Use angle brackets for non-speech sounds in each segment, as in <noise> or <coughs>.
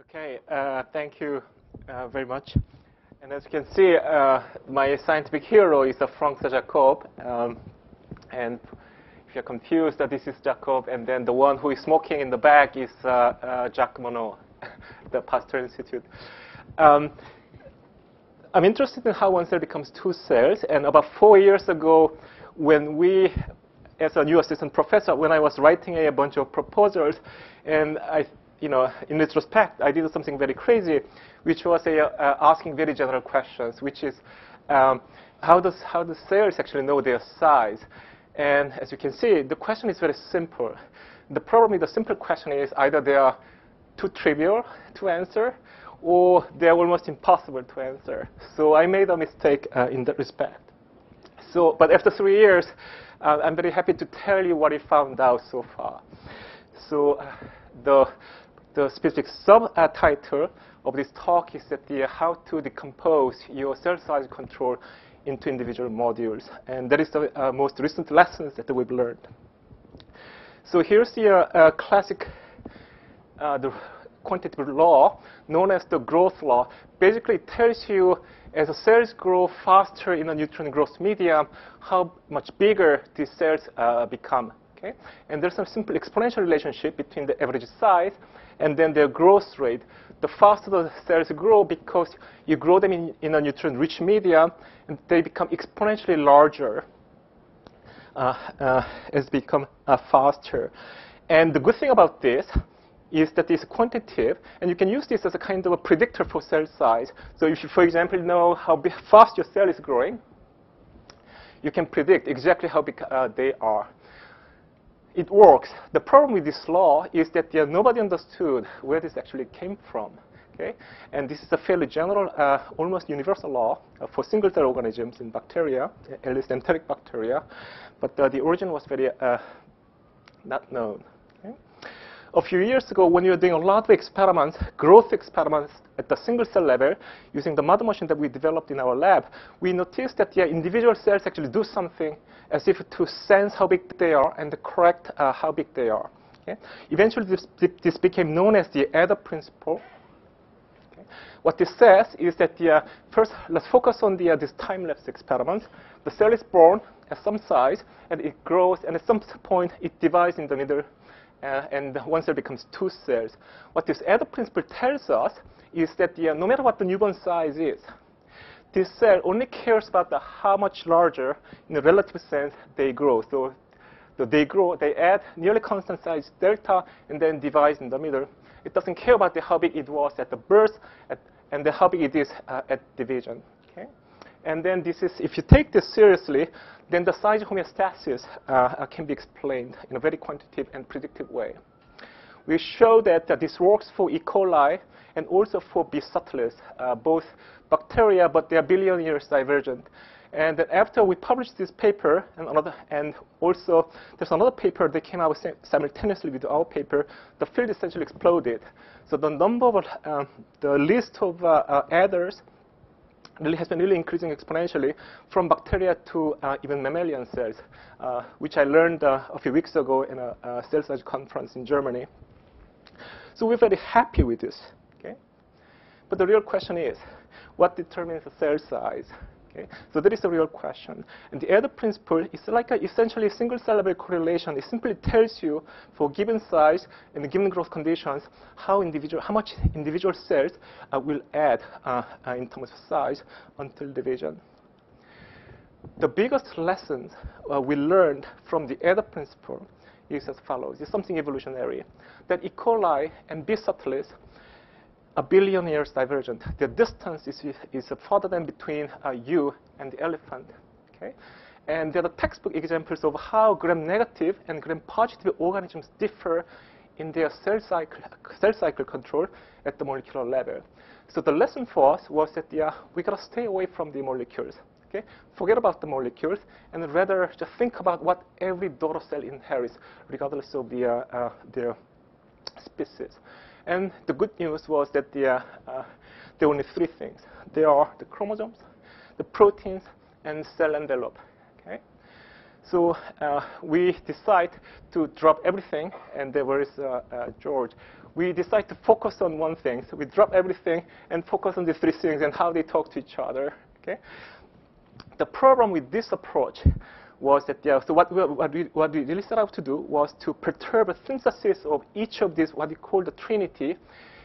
Okay, uh, thank you uh, very much. And as you can see, uh, my scientific hero is François Jacob. Um, and if you're confused, that this is Jacob, and then the one who is smoking in the back is uh, uh, Jacques Monod, <laughs> the Pasteur Institute. Um, I'm interested in how one cell becomes two cells. And about four years ago, when we, as a new assistant professor, when I was writing a bunch of proposals, and I you know, in retrospect, I did something very crazy, which was a, uh, asking very general questions, which is um, how does how the cells actually know their size? And as you can see, the question is very simple. The problem with the simple question is either they are too trivial to answer, or they're almost impossible to answer. So I made a mistake uh, in that respect. So, but after three years, uh, I'm very happy to tell you what I found out so far. So uh, the the specific subtitle of this talk is that the, how to decompose your cell size control into individual modules. And that is the uh, most recent lessons that we've learned. So here's the uh, classic uh, the quantitative law known as the growth law. Basically, it tells you as the cells grow faster in a nutrient growth medium, how much bigger these cells uh, become. Okay? And there's some simple exponential relationship between the average size and then their growth rate. The faster the cells grow because you grow them in, in a nutrient-rich media, and they become exponentially larger uh, uh, as become uh, faster. And the good thing about this is that it's quantitative, and you can use this as a kind of a predictor for cell size. So if you, for example, know how fast your cell is growing, you can predict exactly how big uh, they are it works. The problem with this law is that uh, nobody understood where this actually came from. Okay? And this is a fairly general, uh, almost universal law uh, for single-cell organisms in bacteria, at least enteric bacteria. But uh, the origin was very uh, not known. A few years ago, when we were doing a lot of experiments, growth experiments at the single-cell level, using the mother machine that we developed in our lab, we noticed that the individual cells actually do something as if to sense how big they are and correct uh, how big they are. Okay? Eventually, this, this, became known as the adder principle. Okay? What this says is that the, uh, first, let's focus on the, uh, this time-lapse experiment. The cell is born at some size, and it grows, and at some point, it divides in the middle, uh, and one cell becomes two cells. What this adder principle tells us is that the, uh, no matter what the newborn size is, this cell only cares about the, how much larger, in a relative sense, they grow. So, so they grow, they add nearly constant size delta, and then divide in the middle. It doesn't care about the, how big it was at the birth, at, and the, how big it is uh, at division. And then this is, if you take this seriously, then the size homeostasis uh, can be explained in a very quantitative and predictive way. We show that uh, this works for E. coli and also for B. subtilis, uh, both bacteria, but they are billion years divergent. And after we published this paper, and another, and also there's another paper that came out simultaneously with our paper, the field essentially exploded. So the number of, uh, the list of uh, uh, adders really has been really increasing exponentially from bacteria to uh, even mammalian cells, uh, which I learned uh, a few weeks ago in a, a cell size conference in Germany. So we're very happy with this. Okay? But the real question is, what determines the cell size? Okay? So that is a real question. And the adder principle is like a, essentially single level correlation. It simply tells you for given size and given growth conditions how individual, how much individual cells uh, will add uh, uh, in terms of size until division. The biggest lessons uh, we learned from the adder principle is as follows. It's something evolutionary. That E. coli and B. subtilis a billion years divergent. The distance is, is further than between uh, you and the elephant. Okay? And there are textbook examples of how gram-negative and gram-positive organisms differ in their cell cycle, cell cycle control at the molecular level. So the lesson for us was that yeah, we got to stay away from the molecules. Okay? Forget about the molecules and rather just think about what every daughter cell inherits, regardless of the, uh, uh, their species. And the good news was that the, uh, there are only three things. There are the chromosomes, the proteins, and cell envelope. Okay? So uh, we decide to drop everything, and there was uh, uh, George. We decide to focus on one thing. So we drop everything and focus on these three things and how they talk to each other. Okay. The problem with this approach was that yeah, so what we, what, we, what we really set out to do was to perturb a synthesis of each of these, what we call the trinity,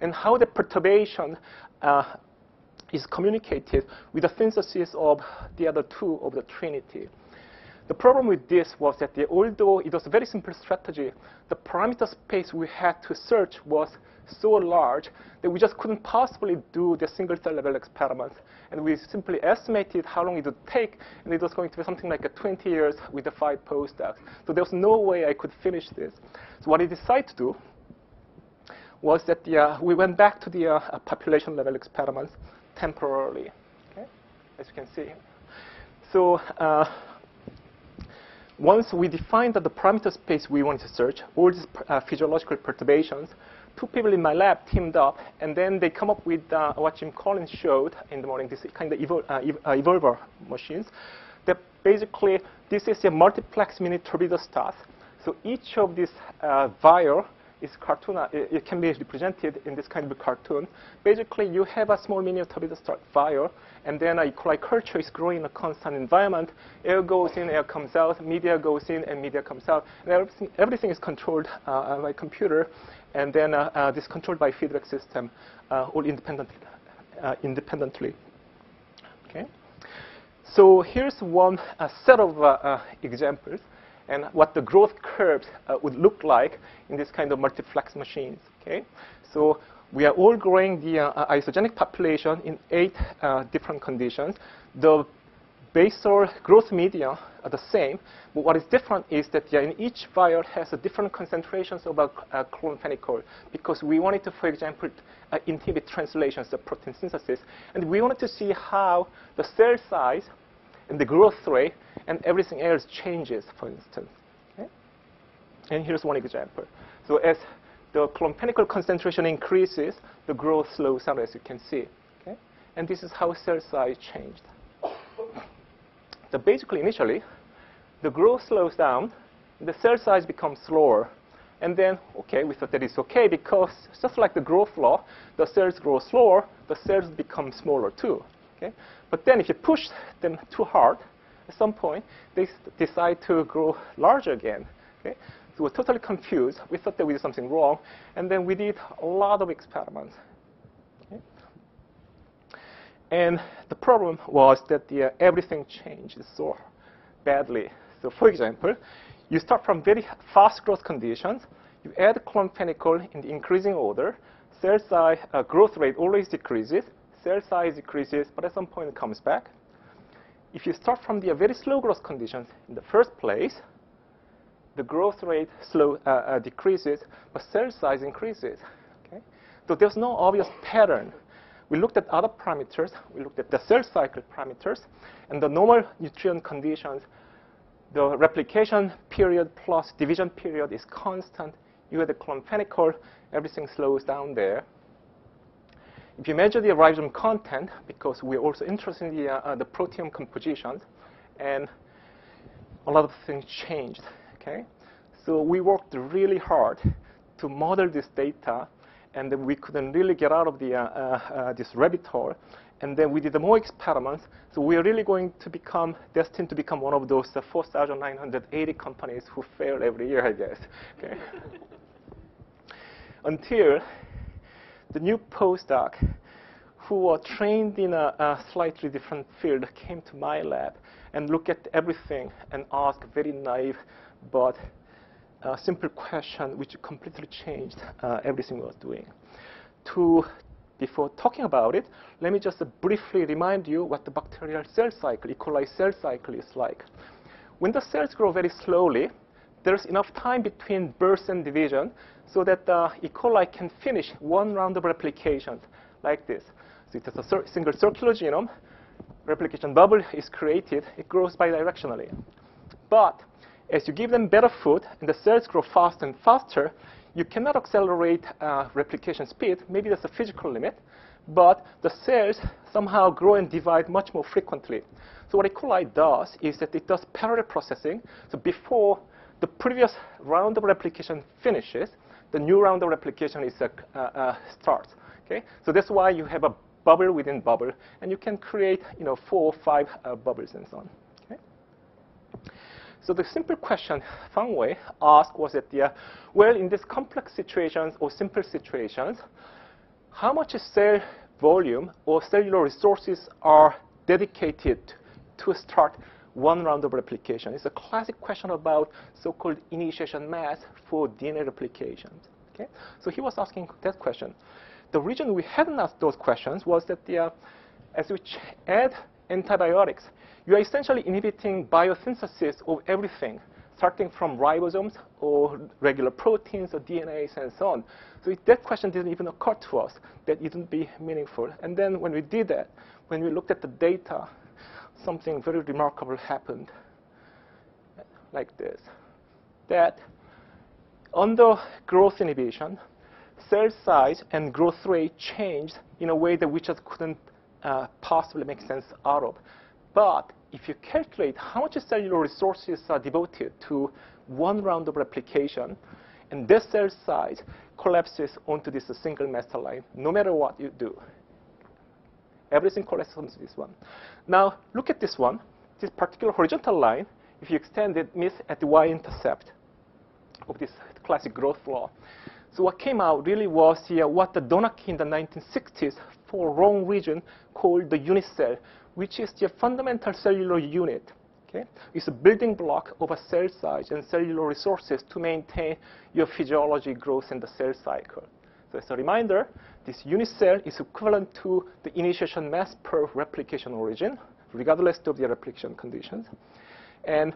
and how the perturbation uh, is communicated with the synthesis of the other two of the trinity. The problem with this was that the, although it was a very simple strategy, the parameter space we had to search was so large that we just couldn't possibly do the single cell level experiments. And we simply estimated how long it would take, and it was going to be something like 20 years with the five postdocs. So there was no way I could finish this. So what I decided to do was that the, uh, we went back to the uh, population level experiments temporarily, okay? as you can see. So uh, once we defined that the parameter space we wanted to search, all these uh, physiological perturbations, two people in my lab teamed up, and then they come up with uh, what Jim Collins showed in the morning, this kind of evol uh, ev uh, evolver machines. That basically, this is a multiplex mini turbidostat. So each of these uh, vial is cartoon. Uh, it, it, can be represented in this kind of a cartoon. Basically, you have a small mini turbidostat vial, and then a E. coli culture is growing in a constant environment. Air goes in, air comes out, media goes in, and media comes out. And everything, everything is controlled uh, by computer, and then uh, uh, this controlled by feedback system, uh, all independently. Uh, independently. Okay. So here's one set of examples and what the growth curves uh, would look like in this kind of multiplex machines. Okay, so we are all growing the uh, isogenic population in eight uh, different conditions. The basal growth media are the same, but what is different is that yeah, in each vial has a different concentrations of a uh, chloramphenicol because we wanted to, for example, uh, inhibit translations of protein synthesis, and we wanted to see how the cell size and the growth rate and everything else changes, for instance. Okay? And here's one example. So as the chloramphenicol concentration increases, the growth slows down, as you can see. Okay? And this is how cell size changed. <coughs> So basically, initially, the growth slows down, the cell size becomes slower. And then, OK, we thought that it's OK because just like the growth law, the cells grow slower, the cells become smaller too. Okay? But then if you push them too hard, at some point, they decide to grow larger again. Okay? So we're totally confused. We thought that we did something wrong. And then we did a lot of experiments. Okay? And the problem was that the, uh, everything changed so badly. So for example, you start from very fast growth conditions. You add chloramphenicol in the increasing order. Cell size uh, growth rate always decreases cell size decreases, but at some point it comes back. If you start from the very slow growth conditions in the first place, the growth rate slow, uh, uh, decreases, but cell size increases. Okay? So there's no obvious pattern. We looked at other parameters. We looked at the cell cycle parameters. And the normal nutrient conditions, the replication period plus division period is constant. You have the chloramphenicol, everything slows down there. If you measure the ribosome content, because we're also interested in the, uh, the proteome composition, and a lot of things changed. Okay, so we worked really hard to model this data, and we couldn't really get out of the, uh, uh, uh, this rabbit hole. And then we did more experiments. So we are really going to become destined to become one of those uh, 4,980 companies who fail every year, I guess. Okay. <laughs> Until the new postdoc who were trained in a, a, slightly different field came to my lab and looked at everything and asked very naive but uh, simple question which completely changed uh, everything we were doing. To, before talking about it, let me just briefly remind you what the bacterial cell cycle, E. coli cell cycle is like. When the cells grow very slowly, there's enough time between birth and division so that the E. coli can finish one round of replications like this. So it's a cir single circular genome. Replication bubble is created. It grows bidirectionally. But as you give them better food and the cells grow faster and faster, you cannot accelerate uh, replication speed. Maybe there's a physical limit. but the cells somehow grow and divide much more frequently. So what E. coli does is that it does parallel processing. So before the previous round of replication finishes, the new round of replication is uh, starts. Okay, so that's why you have a bubble within bubble, and you can create, you know, four or five uh, bubbles and so on. Okay? So the simple question Fang Wei asked was that, yeah, well, in these complex situations or simple situations, how much cell volume or cellular resources are dedicated to start one round of replication? It's a classic question about so-called initiation mass for DNA replications. Okay? So he was asking that question. The reason we hadn't asked those questions was that the, uh, as we add antibiotics, you are essentially inhibiting biosynthesis of everything, starting from ribosomes or regular proteins or DNAs and so on. So that question didn't even occur to us, that it wouldn't be meaningful. And then when we did that, when we looked at the data, something very remarkable happened, like this. That under growth inhibition, cell size and growth rate changed in a way that we just couldn't uh, possibly make sense out of. But if you calculate how much cellular resources are devoted to one round of replication, and this cell size collapses onto this single master line, no matter what you do. Everything corresponds to this one. Now, look at this one. This particular horizontal line, if you extend it, meets at the y-intercept of this classic growth law. So what came out really was here what the Donachie in the 1960s for wrong region called the unit cell, which is the fundamental cellular unit. Okay? It's a building block of a cell size and cellular resources to maintain your physiology, growth, in the cell cycle. So as a reminder, this unit cell is equivalent to the initiation mass per replication origin, regardless of the replication conditions. And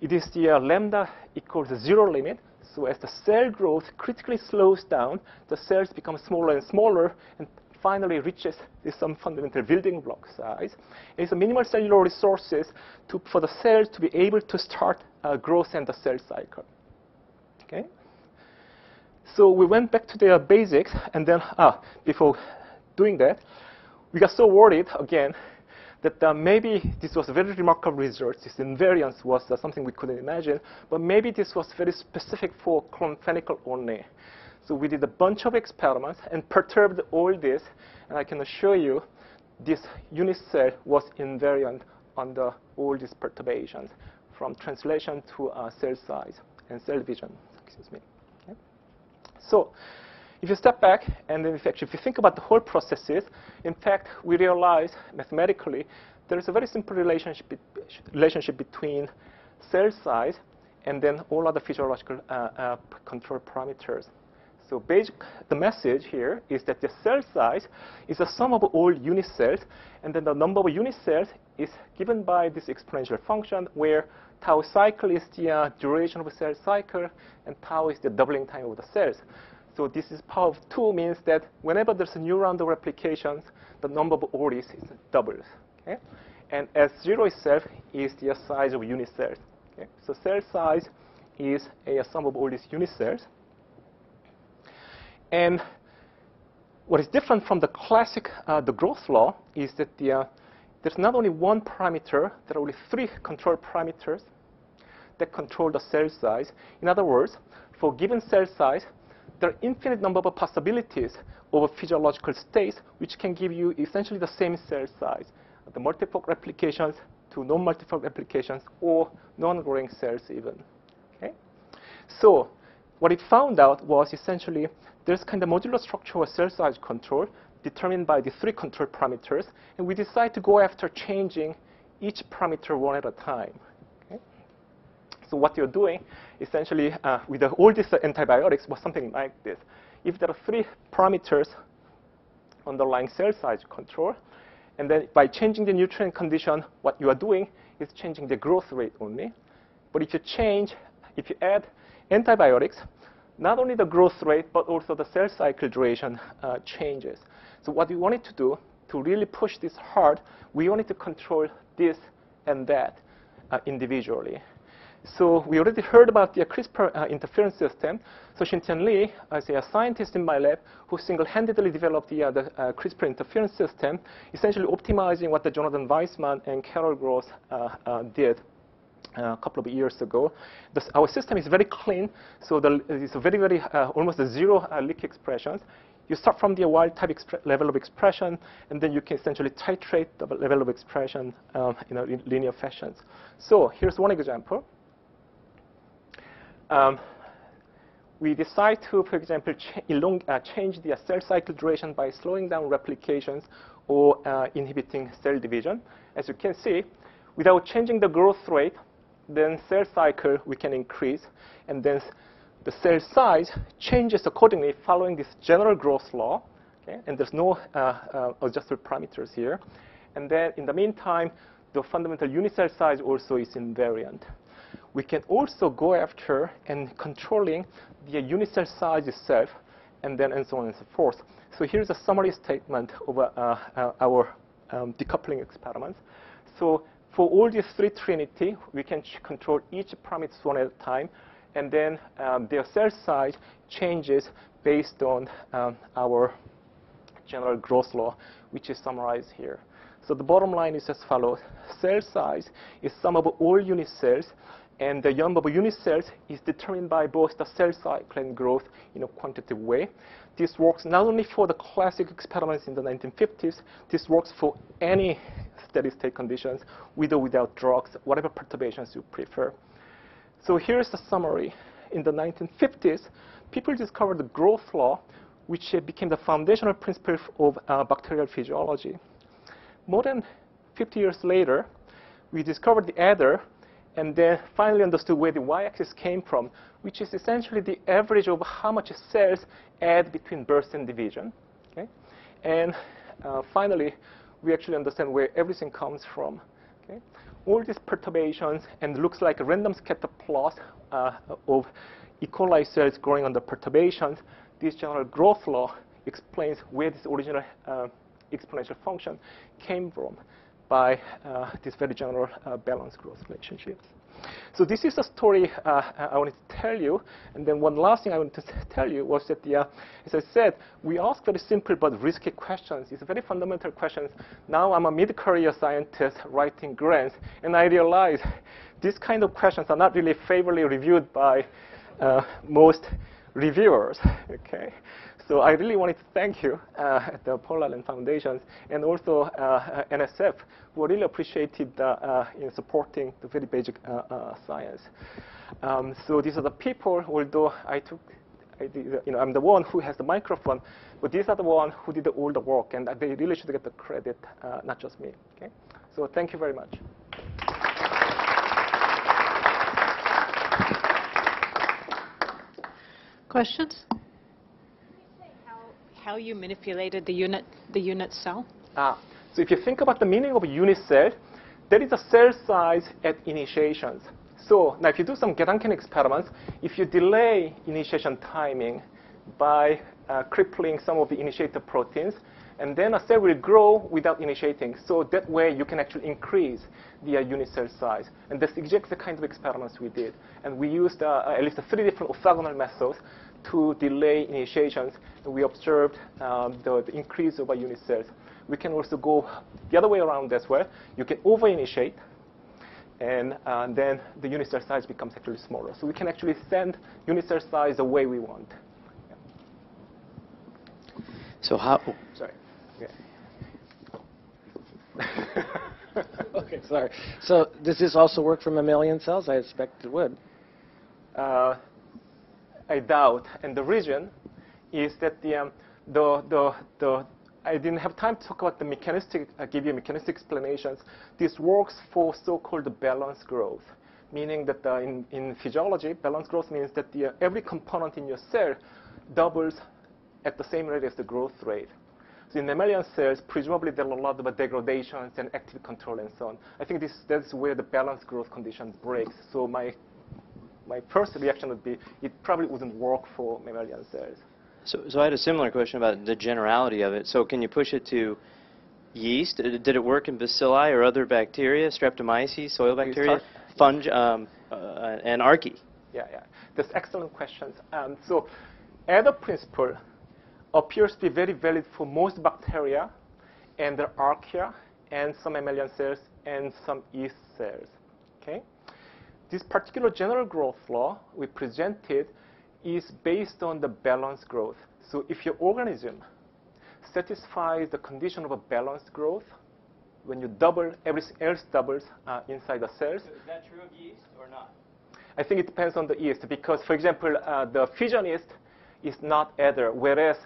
it is the uh, lambda equals zero limit. So as the cell growth critically slows down, the cells become smaller and smaller, and finally reaches some fundamental building block size. It's a minimal cellular resources to, for the cells to be able to start uh, growth and the cell cycle. Okay. So we went back to the basics, and then ah, before doing that, we got so worried again that uh, maybe this was a very remarkable result. This invariance was uh, something we couldn't imagine, but maybe this was very specific for chloramphenicol only. So we did a bunch of experiments and perturbed all this, and I can assure you this unit cell was invariant under all these perturbations, from translation to uh, cell size and cell division. Excuse me. So if you step back and if actually if you think about the whole processes, in fact, we realize mathematically there is a very simple relationship, be relationship between cell size and then all other physiological uh, uh, control parameters. So basic, the message here is that the cell size is the sum of all unit cells, and then the number of unit cells is given by this exponential function where tau cycle is the uh, duration of a cell cycle, and tau is the doubling time of the cells. So this is power of 2 means that whenever there's a new round of replications, the number of ORIs is doubles. Okay? And S0 itself is the size of unit cells. Okay? So cell size is a sum of all these unit cells. And what is different from the classic, uh, the growth law, is that the, uh, there's not only one parameter, there are only three control parameters that control the cell size. In other words, for given cell size, there are infinite number of possibilities of physiological states which can give you essentially the same cell size, the multifold replications to non-multifold replications or non-growing cells even. Okay? So what it found out was essentially there's kind of modular structure of cell size control determined by the three control parameters, and we decide to go after changing each parameter one at a time. Okay? So what you're doing, essentially, uh, with the, all these antibiotics was something like this. If there are three parameters underlying cell size control, and then by changing the nutrient condition, what you are doing is changing the growth rate only. But if you change, if you add antibiotics, not only the growth rate, but also the cell cycle duration uh, changes. So what we wanted to do to really push this hard, we wanted to control this and that uh, individually. So we already heard about the CRISPR uh, interference system. So Xintian Li is a scientist in my lab who single-handedly developed the, uh, the uh, CRISPR interference system, essentially optimizing what the Jonathan Weissman and Carol Gross uh, uh, did a couple of years ago. Our system is very clean, so the, it's very, very, uh, almost a zero uh, leak expressions. You start from the wild type level of expression, and then you can essentially titrate the level of expression um, in a linear fashion. So here's one example. Um, we decide to, for example, ch uh, change the cell cycle duration by slowing down replications or uh, inhibiting cell division. As you can see, without changing the growth rate, then cell cycle we can increase, and then the cell size changes accordingly following this general growth law. Okay? And there's no uh, uh, adjusted parameters here. And then in the meantime, the fundamental unit cell size also is invariant. We can also go after and controlling the unit cell size itself, and then and so on and so forth. So here's a summary statement of uh, uh, our um, decoupling experiments. So for all these three trinity, we can control each parameter one at a time, and then um, their cell size changes based on um, our general growth law, which is summarized here. So the bottom line is as follows. Cell size is sum of all unit cells, and the number of unit cells is determined by both the cell cycle and growth in a quantitative way. This works not only for the classic experiments in the 1950s, this works for any steady state conditions with or without drugs, whatever perturbations you prefer. So here's the summary. In the 1950s, people discovered the growth law, which became the foundational principle of uh, bacterial physiology. More than 50 years later, we discovered the adder, and then finally understood where the y-axis came from, which is essentially the average of how much cells add between birth and division. Okay? And uh, finally, we actually understand where everything comes from. Okay? All these perturbations, and looks like a random scatter plot uh, of E. coli cells growing under perturbations, this general growth law explains where this original uh, exponential function came from by uh, this very general uh, balanced growth relationships. So this is a story uh, I wanted to tell you. And then one last thing I wanted to tell you was that, the, uh, as I said, we ask very simple but risky questions. It's very fundamental questions. Now I'm a mid-career scientist writing grants, and I realize these kind of questions are not really favorably reviewed by uh, most reviewers. Okay, so I really wanted to thank you uh, the Paul Allen Foundation and also uh, NSF who really appreciated uh, in supporting the very basic uh, uh, science. Um, so these are the people, although I took, I did, you know, I'm the one who has the microphone, but these are the ones who did all the work, and they really should get the credit, uh, not just me. Okay, so thank you very much. Questions? How you manipulated the unit, the unit cell? Ah, so if you think about the meaning of a unit cell, there is a cell size at initiations. So now if you do some Gedanken experiments, if you delay initiation timing by uh, crippling some of the initiator proteins, and then a cell will grow without initiating. So that way you can actually increase the uh, unit cell size. And that's exactly the kind of experiments we did. And we used uh, at least three different orthogonal methods to delay initiations, we observed um, the, the, increase of our unit cells. We can also go the other way around as well. You can over-initiate, and uh, then the unit cell size becomes actually smaller. So we can actually send unit cell size the way we want. Yeah. So how? Oh, sorry. <laughs> okay, sorry. So does this also work for mammalian cells? I expect it would. Uh, I doubt. And the reason is that the, um, the, the, the, I didn't have time to talk about the mechanistic, uh, give you mechanistic explanations. This works for so-called balanced growth, meaning that uh, in, in physiology, balanced growth means that the, uh, every component in your cell doubles at the same rate as the growth rate. So in mammalian cells, presumably there are a lot of degradations and active control and so on. I think this, that's where the balanced growth condition breaks. So my my first reaction would be it probably wouldn't work for mammalian cells. So, so I had a similar question about the generality of it. So can you push it to yeast? Did it work in bacilli or other bacteria, streptomyces, soil bacteria, fungi, um, uh, an archaea? Yeah, yeah. That's excellent questions. Um, so, adder principle appears to be very valid for most bacteria and their archaea and some mammalian cells and some yeast cells. Okay? This particular general growth law we presented is based on the balanced growth. So if your organism satisfies the condition of a balanced growth, when you double, everything else doubles uh, inside the cells. is that true of yeast or not? I think it depends on the yeast because, for example, uh, the fission yeast is not adder, whereas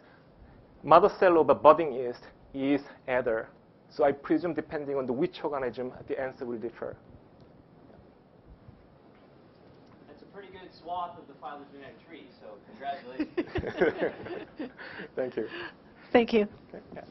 mother cell of a budding yeast is adder. So I presume depending on the which organism, the answer will differ. That's a pretty good swath of the phylogenetic tree, so congratulations. <laughs> <laughs> Thank you. Thank you. Okay, yeah.